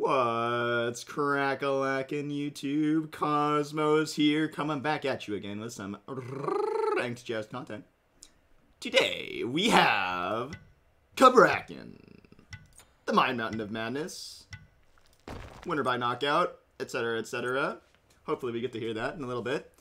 What's crackalackin' YouTube? Cosmos here, coming back at you again with some ranked jazz content. Today we have Cabrakan, the Mind Mountain of Madness, winner by knockout, etc., etc. Hopefully we get to hear that in a little bit.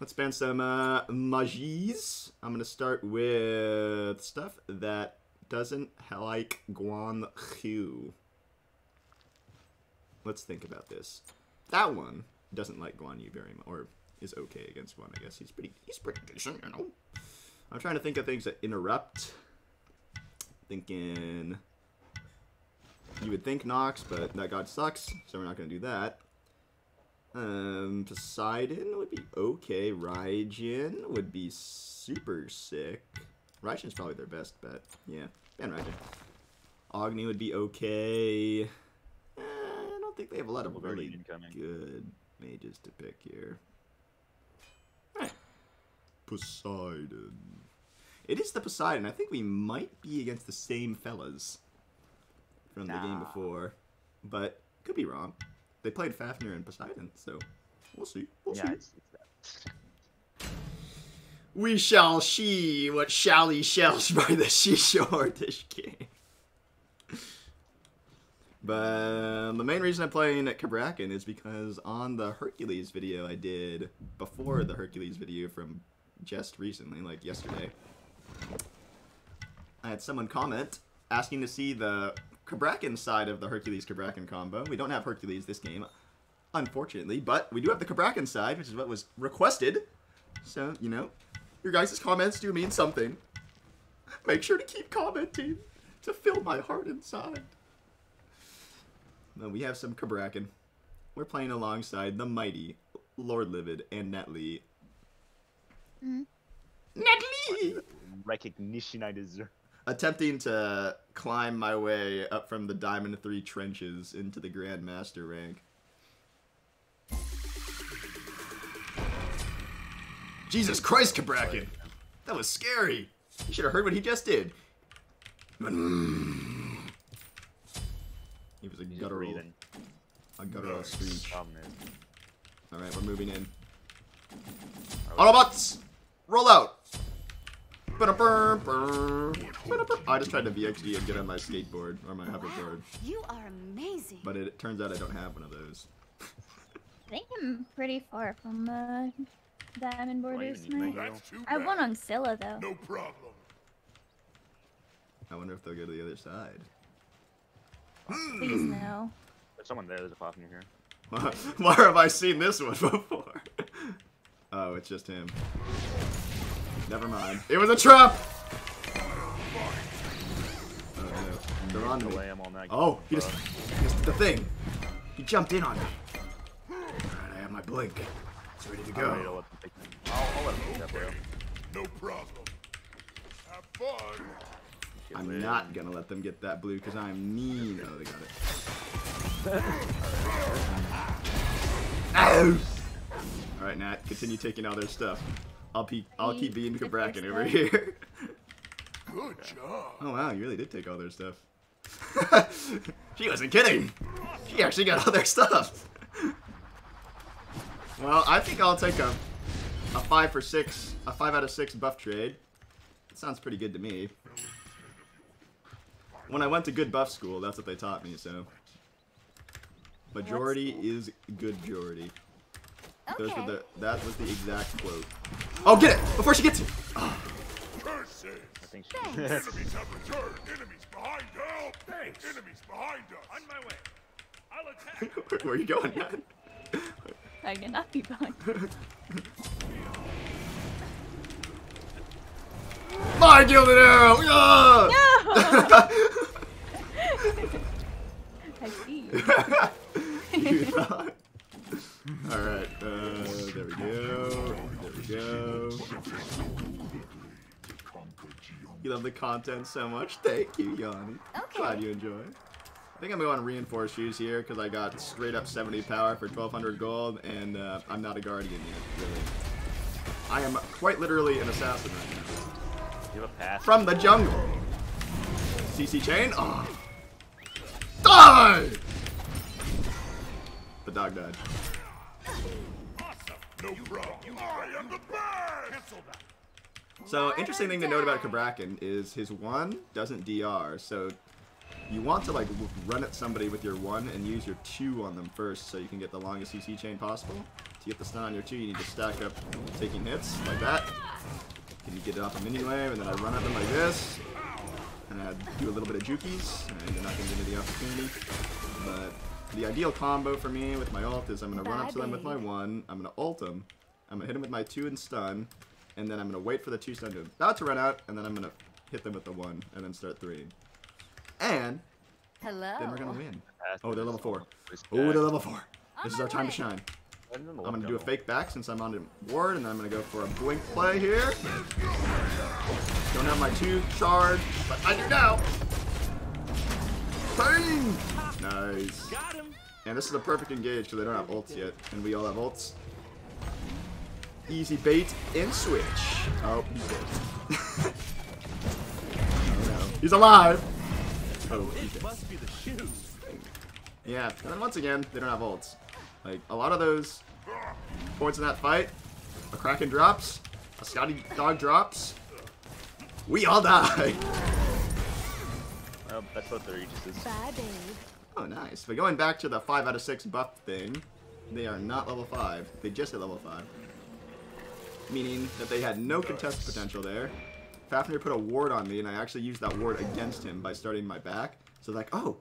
Let's spend some uh, magies. I'm gonna start with stuff that doesn't like Guan Yu. Let's think about this. That one doesn't like Guan Yu very much, or is okay against one. I guess he's pretty. He's pretty decent, you know. I'm trying to think of things that interrupt. Thinking. You would think Nox, but that god sucks, so we're not gonna do that. Um, Poseidon would be okay. Raijin would be super sick. Raijin's probably their best bet. Yeah, ban Raijin. Agni would be okay. Eh, I think they have a lot of Double really incoming. good mages to pick here. Alright. Poseidon. It is the Poseidon. I think we might be against the same fellas from the game before, but could be wrong. They played Fafnir and Poseidon, so we'll see. We'll Yeah, see. it's, it's that. We shall see what Shally shells by the seashore this game. But the main reason I'm playing at Cabrakan is because on the Hercules video I did before the Hercules video from just recently, like yesterday, I had someone comment asking to see the Cabrakan side of the Hercules Cabrakan combo. We don't have Hercules this game, unfortunately, but we do have the Cabrakan side, which is what was requested. So, you know, your guys' comments do mean something. Make sure to keep commenting to fill my heart inside. Now we have some Cabrakan. We're playing alongside the mighty Lord Livid and Netley. Mm-hmm. Netley! recognition I deserve. Attempting to climb my way up from the Diamond 3 trenches into the Grand Master rank. Jesus Christ, Cabrakan! That was scary! You should have heard what he just did. He was a He's guttural, breathing. a guttural screech. Alright, we're moving in. I Autobots! Roll out! Ba-da-bur, ba-da-bur. I just tried to VXD and get on my skateboard, or my hoverboard, You are amazing. but it turns out I don't have one of those. I think I'm pretty far from the diamond borders now. my That's too I have bad. one on Scylla though. No problem. I wonder if they'll go to the other side. Please no. There's someone there. There's a pop in here. Why have I seen this one before? oh, it's just him. Never mind. It was a trap! Oh no. They're on me. Delay all night. Oh, he just, Uh, he just did the thing. He jumped in on me. Alright, I have my blink. It's ready to I'm ready to go. let I'll, I'll let them take that, bro. No problem. Have fun. Get I'm lit. not gonna let them get that blue because I'm mean. Oh, they got it. Ow! Alright, Nat, continue taking all their stuff. I'll, pe- I'll keep being Good Cabrakan over here. Good job. Oh wow, you really did take all their stuff. she wasn't kidding. She actually got all their stuff. well, I think I'll take a a five for six, a five out of six buff trade. That sounds pretty good to me. When I went to good buff school, that's what they taught me. So majority school? is good majority. Those were Okay. the that was the exact quote. Oh, get it before she gets it. Curses. I think she. Thanks. Enemies have returned. Enemies behind. Help. Thanks. Enemies behind us. On my way. I'll attack. Where, where are you going, man? I cannot be behind. My gilded arrow! Yeah! I see you. Alright, uh, there we go. There we go. You love the content so much. Thank you, Yanni. Okay. Glad you enjoy. I think I'm going to reinforce shoes here because I got straight up 70 power for 1200 gold, and uh, I'm not a guardian yet, really. I am quite literally an assassin right now. You have a pass. From the jungle. CC chain? Oh. Die! the dog died. So interesting thing to note about Cabrakan is his one doesn't DR. So you want to like run at somebody with your one and use your two on them first, so you can get the longest CC chain possible. To get the stun on your two, you need to stack up taking hits like that. Can you get it off a minion wave, and then I run at them like this, and I do a little bit of jukies, and they're not going to give me the opportunity. But the ideal combo for me with my ult is I'm going to run up to them with my one, I'm going to ult them, I'm going to hit them with my two and stun, and then I'm going to wait for the two stun to about to run out, and then I'm going to hit them with the one, and then start three. And Hello. then we're going to win. Oh, they're level this four. Oh, they're level four. This is our time to shine. Right in the I'm gonna do a fake back since I'm on the ward, and then I'm gonna go for a blink play here. Don't have my two charge, but I do now. Bang! Nice. Got him. And this is a perfect engage because they don't have ults yet, and we all have ults. Easy bait and switch. Oh, he's dead. oh no, he's alive. Oh, he's It dead. must be the shoes. Yeah, and then once again, they don't have ults. Like, a lot of those points in that fight, a Kraken drops, a Scotty Dog drops, we all die. Oh, that's what their Aegis is. Bye, babe. oh, nice. But going back to the 5 out of 6 buff thing, they are not level 5. They just hit level 5. Meaning that they had no contest potential there. Fafnir put a ward on me, and I actually used that ward against him by starting my back. So like, oh,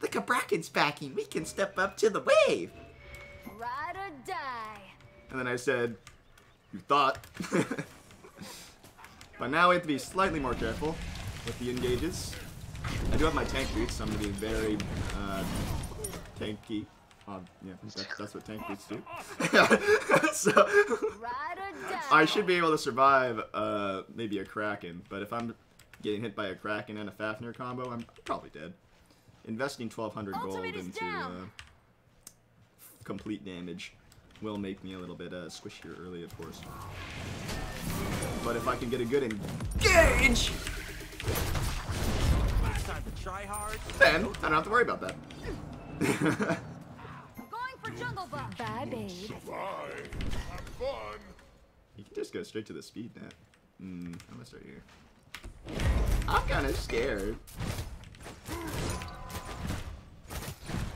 the Cabrakan's backing. We can step up to the wave. Ride or die. And then I said, You thought. but now we have to be slightly more careful with the engages. I do have my tank boots, so I'm going to be very uh, tanky. Uh, yeah, that's, that's what tank boots do. so Ride or die. I should be able to survive uh, maybe a Kraken, but if I'm getting hit by a Kraken and a Fafnir combo, I'm probably dead. Investing 1200 gold Ultimate is into uh, complete damage will make me a little bit uh, squishier early, of course. But if I can get a good engage, Last time to try hard. then I don't have to worry about that. Going for jungle buff. Bye, babe. Bye. Have fun. you can just go straight to the speed net. Hmm, I'm gonna start here. I'm kind of scared.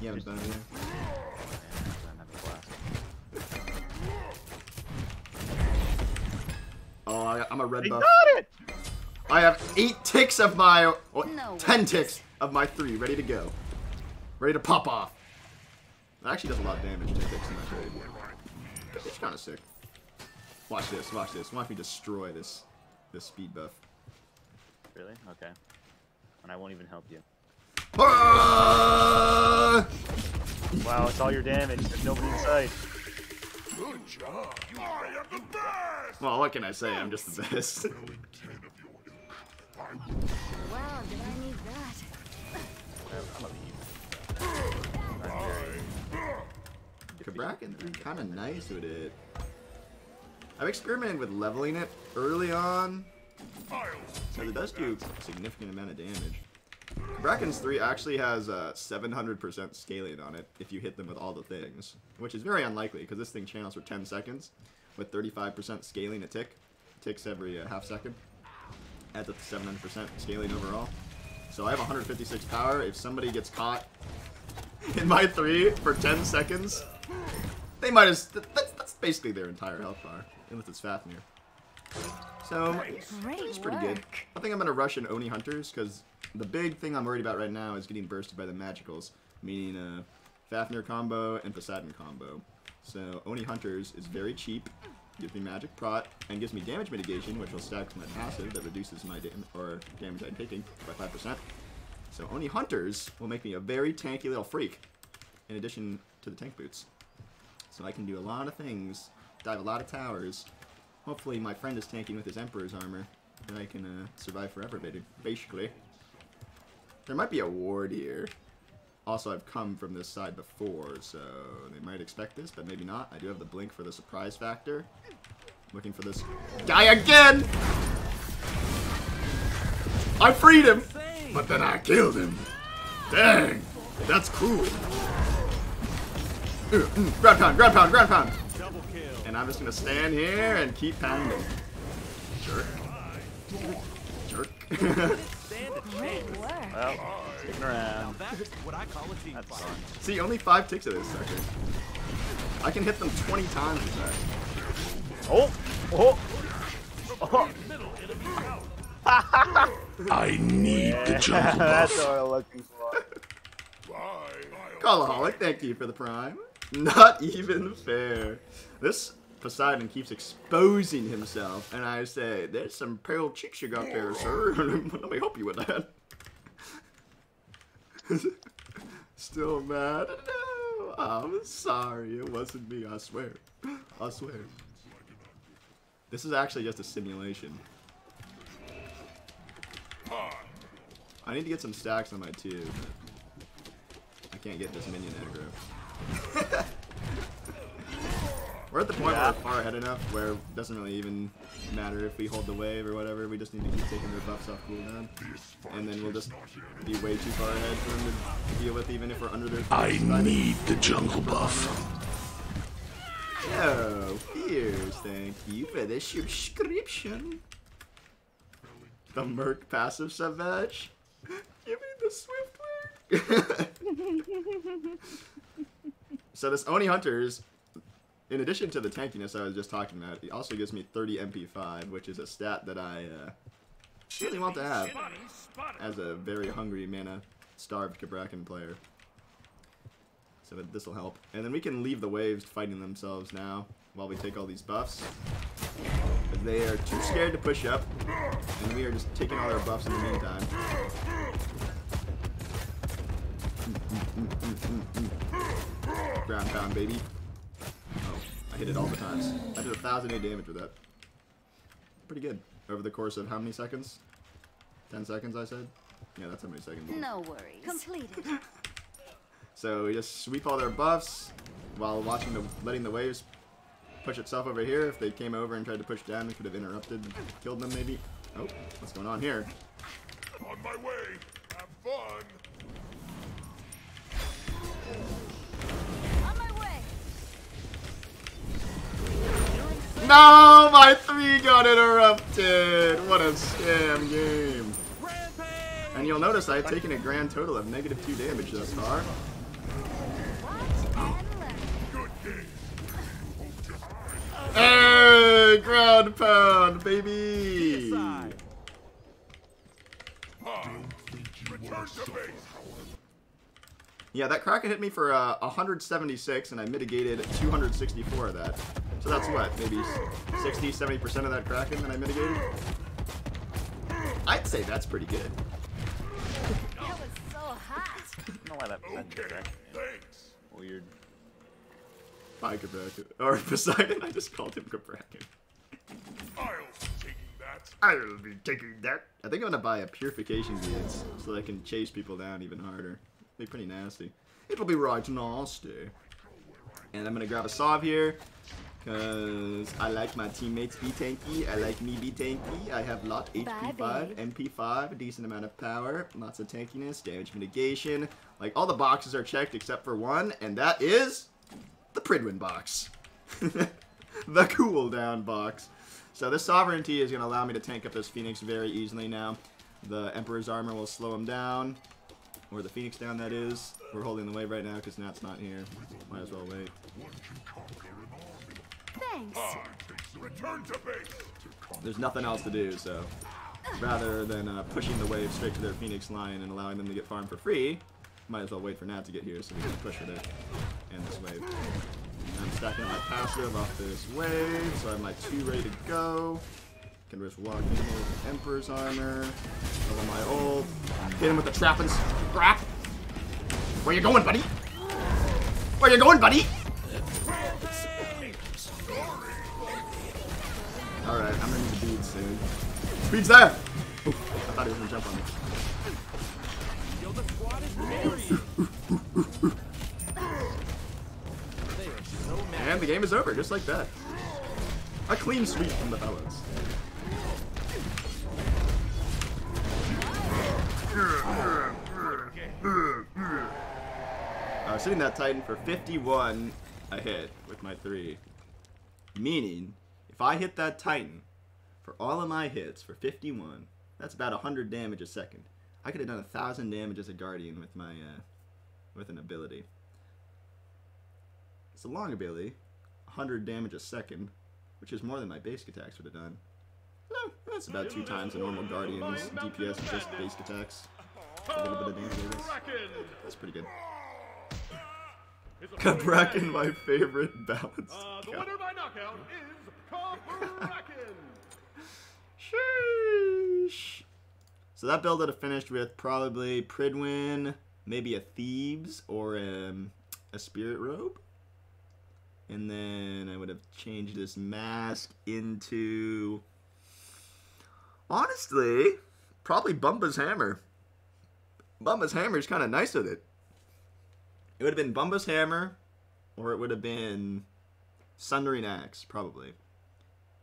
You haven't done anything? I'm Oh, I, I'm a red They buff. got it! I have eight ticks of my, oh, No ten way. ticks of my three, ready to go, ready to pop off. That actually does a lot of damage. Ten ticks in my trade. It's kind of sick. Watch this. Watch this. Watch me destroy this, this speed buff. Really? Okay. And I won't even help you. Ah! Wow, it's all your damage. There's nobody in sight. Good job. I am the best. Well, what can I say? I'm just the best. Only ten of your. Wow, did I need that? I'm gonna leave. I'm very... Kind of nice with it. I've experimented with leveling it early on, I'll So it does do a significant amount of damage. Bracken's 3 actually has uh, 700% scaling on it if you hit them with all the things, which is very unlikely because this thing channels for 10 seconds with 35% scaling a tick. Ticks every uh, half second. Adds up to 700% scaling overall. So I have 156 power. If somebody gets caught in my 3 for 10 seconds, they might as that's, that's basically their entire health bar, unless it's Fafnir. So, it's pretty good. I think I'm gonna rush in Oni Hunters because the big thing I'm worried about right now is getting bursted by the magicals, meaning uh, Fafnir combo and Poseidon combo. So Oni Hunters is very cheap, gives me magic prot, and gives me damage mitigation, which will stack my passive that reduces my dam or damage I'm taking by five percent. So Oni Hunters will make me a very tanky little freak, in addition to the tank boots. So I can do a lot of things, dive a lot of towers. Hopefully my friend is tanking with his Emperor's armor, and I can uh, survive forever, basically. There might be a ward here. Also, I've come from this side before, so they might expect this, but maybe not. I do have the blink for the surprise factor. Looking for this guy again! I freed him! But then I killed him. Dang, that's cruel. uh, mm, ground pound, ground pound, ground pound. And I'm just gonna stand here and keep pounding. Jerk. Jerk. Stand a chance. Great work. Well, sticking around. That's what I call a team That's fun. See, only five ticks of this sucker. I can hit them 20 times with that. Oh! Oh! Oh! I need the jungle That's buff. what I'm looking for. Bye. Callaholic, thank you for the prime. Not even fair. This Poseidon keeps exposing himself, and I say, there's some pale cheeks you got there, sir. Let me help you with that. Still mad? No, I'm sorry. It wasn't me, I swear. I swear. This is actually just a simulation. I need to get some stacks on my two. I can't get this minion aggro. we're at the point where we're far ahead enough where it doesn't really even matter if we hold the wave or whatever. We just need to keep taking their buffs off cooldown. And then we'll just be way too far ahead for them to deal with even if we're under their I Poseidon. need the jungle buff. Oh, here's thank you for the subscription. The Merc passive savage. Give me the swift wing. so this Oni Hunters, in addition to the tankiness I was just talking about, it also gives me 30 MP5, which is a stat that I uh, really want to have as a very hungry mana starved Cabrakan player. So this will help. And then we can leave the waves fighting themselves now while we take all these buffs. They are too scared to push up, and we are just taking all our buffs in the meantime. Mm, mm, mm, Ground pound, baby. I hit it all the times. I did a thousand eight damage with that. Pretty good. Over the course of how many seconds? Ten seconds, I said? Yeah, that's how many seconds. No worries. Completed. So we just sweep all their buffs while watching the letting the waves push itself over here. If they came over and tried to push down, we could have interrupted, killed them maybe. Oh, what's going on here? On my way. Have fun. No, my three got interrupted. What a scam game. And you'll notice I've taken a grand total of negative two damage thus far. Hey, ground pound, baby. Yeah, that Kraken hit me for uh, 176, and I mitigated 264 of that. So that's what, maybe 60, 70% of that Kraken that I mitigated? I'd say that's pretty good. That was so hot. I don't know why that Okay. actually Thanks. weird. Hi, Cabrakan. Or Poseidon, I just called him Cabrakan. I'll be taking that. I'll be taking that. I think I'm gonna buy a purification beads so that I can chase people down even harder. Be pretty nasty. It'll be right nasty. And I'm gonna grab a Sov here. Cause I like my teammates be tanky. I like me be tanky. I have lot HP5, babe. MP5, a decent amount of power, lots of tankiness, damage mitigation. Like all the boxes are checked except for one, and that is the Pridwen box. the cooldown box. So this sovereignty is going to allow me to tank up this Phoenix very easily now. The Emperor's armor will slow him down. Or the Phoenix down, that is. We're holding the wave right now because Nat's not here. Might as well wait. Thanks. Return to base. There's nothing else to do, so rather than uh, pushing the wave straight to their Phoenix line and allowing them to get farmed for free, might as well wait for Nat to get here so we can push with it and this wave. I'm stacking my passive off this wave, so I have my two ready to go. Can just walk in with Emperor's armor, over my ult, hit him with the trap and scrap. Where you going, buddy? Where you going, buddy? Alright, I'm gonna need the beads soon. Speed's there! Oof, I thought he was gonna jump on me. And the game is over, just like that. A clean sweep from the fellas. I was hitting that Titan for 51 a hit with my three. Meaning, if I hit that Titan for all of my hits for 51, that's about 100 damage a second. I could have done a thousand damage as a guardian with my uh, with an ability. It's a long ability, 100 damage a second, which is more than my basic attacks would have done. No, that's about two times a normal guardian's DPS with just basic attacks. A little bit of damage. That's pretty good. Cabrakan, my favorite balanced. Uh, the winner by knockout is. Sheesh. So that build would have finished with probably Pridwen, maybe a Thieves, or um, a Spirit Robe. And then I would have changed this mask into. Honestly, probably Bumba's Hammer. Bumba's Hammer is kind of nice with it. It would have been Bumba's Hammer, or it would have been Sundering Axe, probably.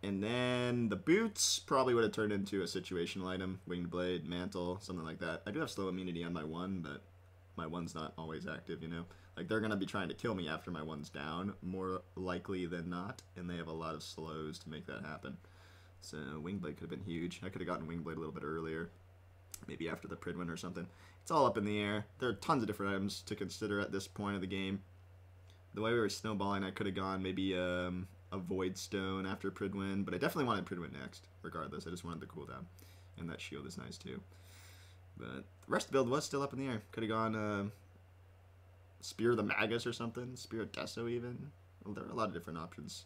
And then the boots probably would have turned into a situational item, winged blade, mantle, something like that. I do have slow immunity on my one, but my one's not always active, you know? Like, they're gonna be trying to kill me after my one's down, more likely than not, and they have a lot of slows to make that happen. So, winged blade could have been huge. I could have gotten winged blade a little bit earlier, maybe after the Pridwen or something. It's all up in the air. There are tons of different items to consider at this point of the game. The way we were snowballing, I could have gone maybe um, Void Stone after Pridwen, but I definitely wanted Pridwen next, regardless. I just wanted the cooldown. And that shield is nice too. But the rest of the build was still up in the air. Could have gone uh, Spear the Magus or something, Spear Deso even. Well, there are a lot of different options.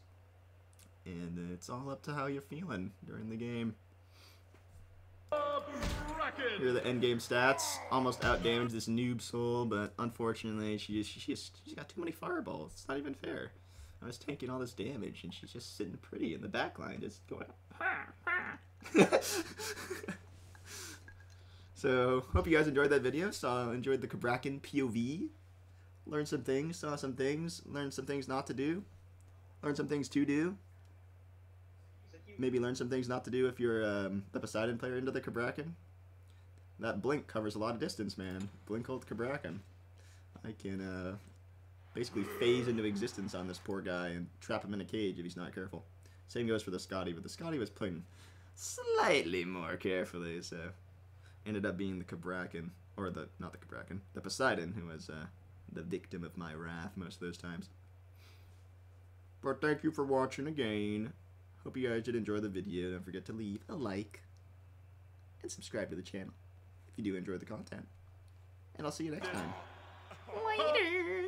And it's all up to how you're feeling during the game. Here are the end game stats. Almost out damaged this noob soul, but unfortunately she she she's, she's got too many fireballs. It's not even fair. I was taking all this damage and she's just sitting pretty in the back line, just going. so hope you guys enjoyed that video. Saw enjoyed the Cabrakan POV. Learned some things, saw some things, learned some things not to do, learned some things to do. Maybe learn some things not to do if you're um, the Poseidon player into the Cabrakan. That blink covers a lot of distance, man. Blink old Cabrakan. I can uh, basically phase into existence on this poor guy and trap him in a cage if he's not careful. Same goes for the Scotty, but the Scotty was playing slightly more carefully, so ended up being the Cabrakan, or the not the Cabrakan, the Poseidon, who was uh, the victim of my wrath most of those times. But thank you for watching again. Hope you guys did enjoy the video. Don't forget to leave a like and subscribe to the channel if you do enjoy the content. And I'll see you next time. Later.